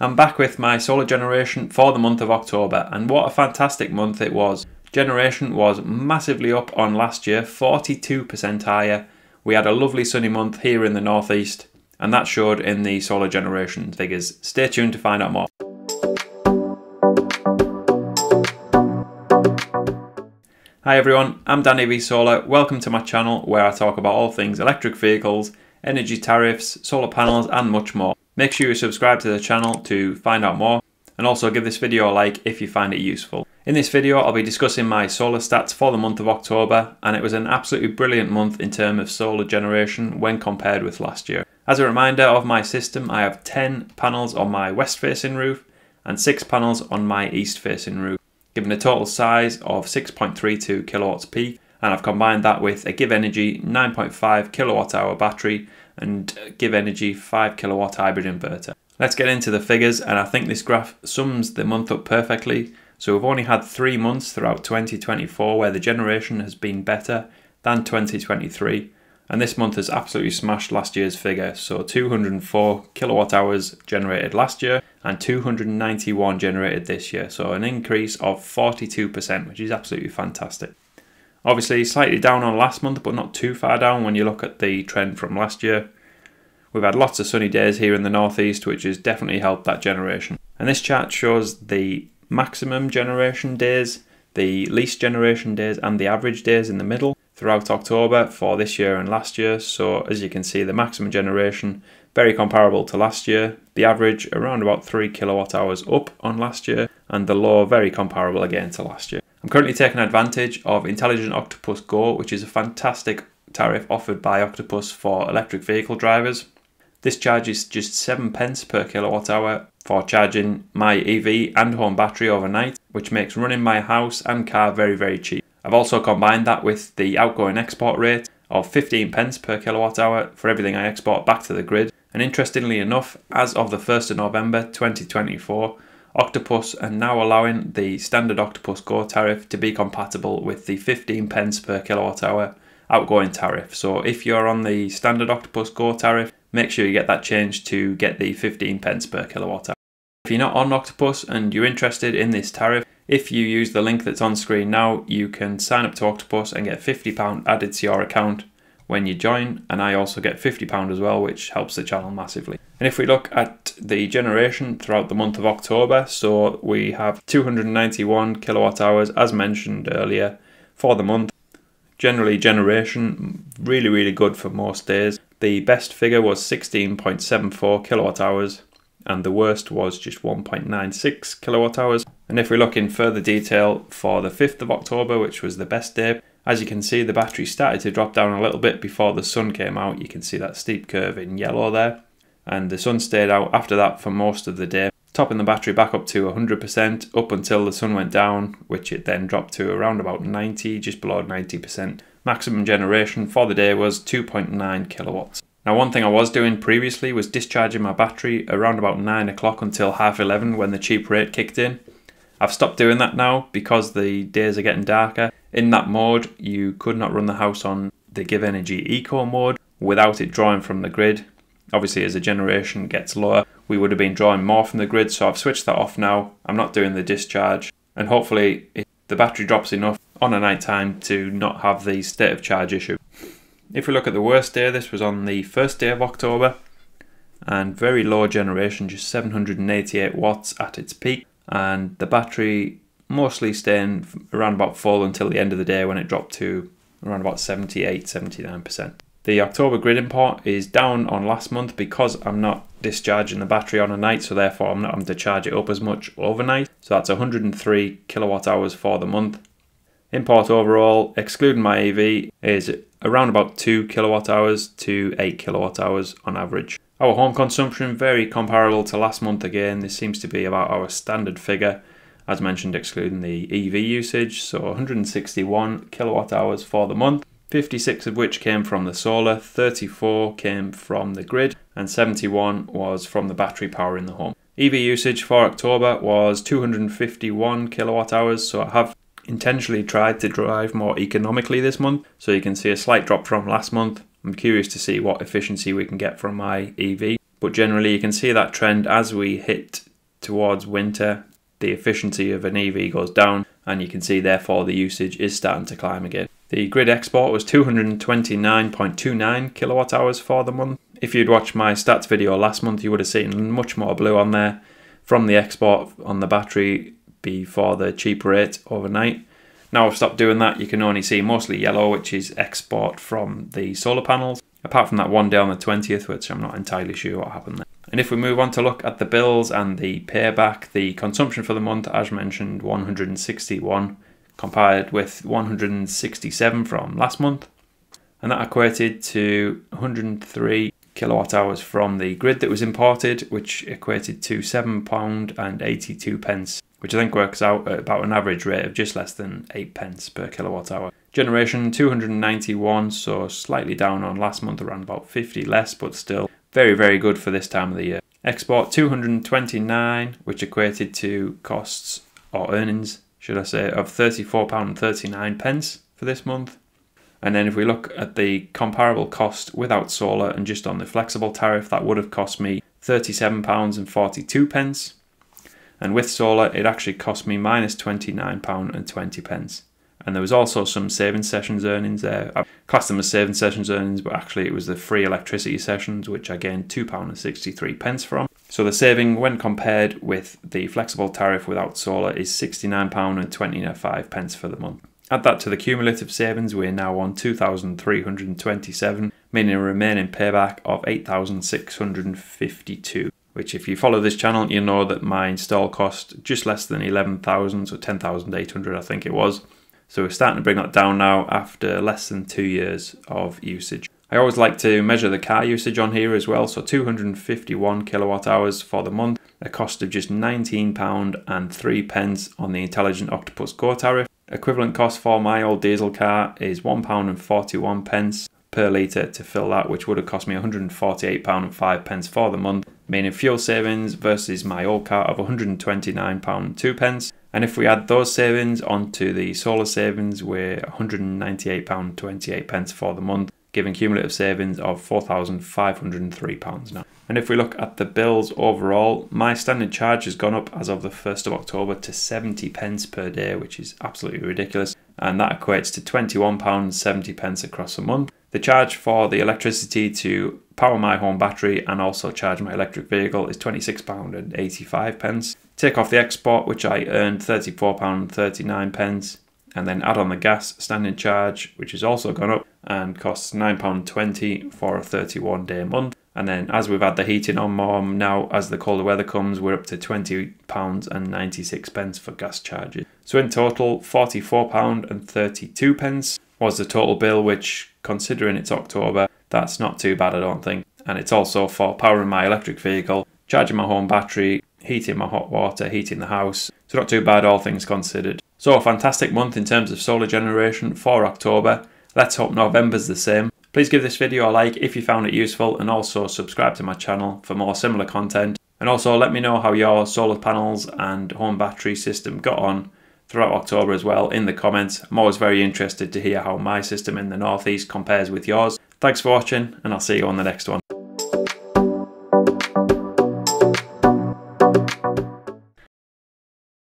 I'm back with my solar generation for the month of October and what a fantastic month it was. Generation was massively up on last year, 42% higher. We had a lovely sunny month here in the northeast and that showed in the solar generation figures. Stay tuned to find out more. Hi everyone, I'm DanEVSolar. Welcome to my channel where I talk about all things electric vehicles, energy tariffs, solar panels and much more. Make sure you subscribe to the channel to find out more and also give this video a like if you find it useful. In this video I'll be discussing my solar stats for the month of October and it was an absolutely brilliant month in terms of solar generation when compared with last year. As a reminder of my system I have 10 panels on my west facing roof and 6 panels on my east facing roof giving a total size of 6.32 kilowatts peak and I've combined that with a GivEnergy 9.5 kilowatt hour battery and GivEnergy 5 kilowatt hybrid inverter. Let's get into the figures and I think this graph sums the month up perfectly. So we've only had three months throughout 2024 where the generation has been better than 2023 and this month has absolutely smashed last year's figure. So 204 kilowatt hours generated last year and 291 generated this year. So an increase of 42%, which is absolutely fantastic. Obviously, slightly down on last month, but not too far down when you look at the trend from last year. We've had lots of sunny days here in the northeast, which has definitely helped that generation. And this chart shows the maximum generation days, the least generation days, and the average days in the middle throughout October for this year and last year. So as you can see, the maximum generation very comparable to last year. The average around about 3 kilowatt hours up on last year and the low very comparable again to last year. I'm currently taking advantage of Intelligent Octopus Go, which is a fantastic tariff offered by Octopus for electric vehicle drivers. This charges just 7 pence per kilowatt hour for charging my EV and home battery overnight, which makes running my house and car very, very cheap. I've also combined that with the outgoing export rate of 15 pence per kilowatt hour for everything I export back to the grid. And interestingly enough, as of the 1st of November 2024, Octopus and now allowing the standard Octopus Go tariff to be compatible with the 15 pence per kilowatt hour outgoing tariff. So if you're on the standard Octopus Go tariff, make sure you get that changed to get the 15 pence per kilowatt hour. If you're not on Octopus and you're interested in this tariff, if you use the link that's on screen now, you can sign up to Octopus and get £50 added to your account when you join, and I also get £50 as well, which helps the channel massively. And if we look at the generation throughout the month of October, so we have 291 kilowatt hours, as mentioned earlier, for the month. Generally, generation really, really good for most days. The best figure was 16.74 kilowatt hours, and the worst was just 1.96 kilowatt hours. And if we look in further detail for the 5th of October, which was the best day, as you can see the battery started to drop down a little bit before the sun came out. You can see that steep curve in yellow there. And the sun stayed out after that for most of the day, topping the battery back up to 100% up until the sun went down, which it then dropped to around about 90, just below 90%. Maximum generation for the day was 2.9 kilowatts. Now one thing I was doing previously was discharging my battery around about 9 o'clock until half 11 when the cheap rate kicked in. I've stopped doing that now because the days are getting darker. In that mode, you could not run the house on the GivEnergy Eco mode without it drawing from the grid. Obviously, as the generation gets lower, we would have been drawing more from the grid, so I've switched that off now. I'm not doing the discharge, and hopefully, the battery drops enough on a night time to not have the state of charge issue. If we look at the worst day, this was on the first day of October, and very low generation, just 788 watts at its peak and the battery mostly staying around about full until the end of the day when it dropped to around about 78 79%. The October grid import is down on last month because I'm not discharging the battery on a night, so therefore I'm not having to charge it up as much overnight. So that's 103 kilowatt hours for the month. Import overall, excluding my EV, is around about 2 kilowatt hours to 8 kilowatt hours on average. Our home consumption very comparable to last month again. This seems to be about our standard figure, as mentioned, excluding the EV usage. So 161 kilowatt hours for the month, 56 of which came from the solar, 34 came from the grid, and 71 was from the battery power in the home. EV usage for October was 251 kilowatt hours, so I have intentionally tried to drive more economically this month. So you can see a slight drop from last month I'm curious to see what efficiency we can get from my EV. but generally you can see that trend as we hit towards winter, the efficiency of an EV goes down and you can see therefore the usage is starting to climb again. The grid export was 229.29 kilowatt hours for the month. If you'd watched my stats video last month, you would have seen much more blue on there from the export on the battery before the cheap rate overnight. Now I've stopped doing that, you can only see mostly yellow, which is export from the solar panels, apart from that one day on the 20th, which I'm not entirely sure what happened there. And if we move on to look at the bills and the payback, the consumption for the month, as mentioned, 161 compared with 167 from last month. And that equated to 103 kilowatt hours from the grid that was imported, which equated to £7 and 82 pence, which I think works out at about an average rate of just less than 8 pence per kilowatt hour. Generation 291, so slightly down on last month, around about 50 less, but still very, very good for this time of the year. Export 229, which equated to costs or earnings should I say, of £34.39 pence for this month. And then if we look at the comparable cost without solar and just on the flexible tariff, that would have cost me £37.42 pence. And with solar, it actually cost me minus £29.20 pence. And there was also some saving sessions earnings there. I classed them as saving sessions earnings, but actually it was the free electricity sessions, which I gained £2.63 pence from. So the saving when compared with the flexible tariff without solar is £69.25 pence for the month. Add that to the cumulative savings, we're now on 2,327, meaning a remaining payback of 8,652. Which, if you follow this channel, you know that my install cost just less than 11,000, so 10,800, I think it was. So we're starting to bring that down now after less than two years of usage. I always like to measure the car usage on here as well. So 251 kilowatt hours for the month, a cost of just £19 and 3 pence on the Intelligent Octopus Go tariff. Equivalent cost for my old diesel car is £1 and 41 pence per litre to fill that, which would have cost me £148 and 5 pence for the month, meaning fuel savings versus my old car of £129 2 pence. And if we add those savings onto the solar savings, we're £198 28 pence for the month giving cumulative savings of £4,503 now. And if we look at the bills overall, my standing charge has gone up as of the 1st of October to 70 pence per day, which is absolutely ridiculous. And that equates to £21.70 pence across a month. The charge for the electricity to power my home battery and also charge my electric vehicle is £26.85. pence. Take off the export, which I earned £34.39. pence and then add on the gas standing charge, which has also gone up and costs £9.20 for a 31 day month. And then as we've had the heating on more now, as the colder weather comes, we're up to £20.96 pence for gas charges. So in total, £44.32 pence was the total bill, which considering it's October, that's not too bad, I don't think. And it's also for powering my electric vehicle, charging my home battery, heating my hot water, heating the house. So not too bad, all things considered. So a fantastic month in terms of solar generation for October. Let's hope November's the same. Please give this video a like if you found it useful and also subscribe to my channel for more similar content. And also let me know how your solar panels and home battery system got on throughout October as well in the comments. I'm always very interested to hear how my system in the Northeast compares with yours. Thanks for watching and I'll see you on the next one.